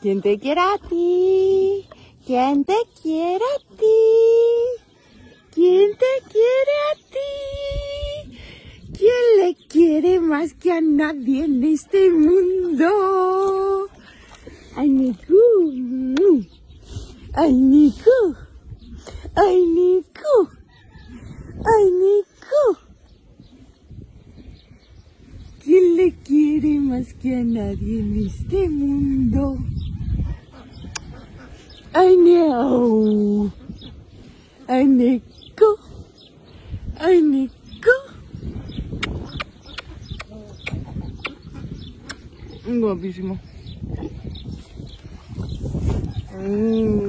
¿Quién te quiere a ti? ¿Quién te quiere a ti? ¿Quién te quiere a ti? ¿Quién le quiere más que a nadie en este mundo? Ay, Niku. Ay, Niku. Ay, Niku. Ay, Niku. ¿Quién le quiere más que a nadie en este mundo? Ay, no. Ay, Nico. Ay, Nico. Guapísimo. Mm.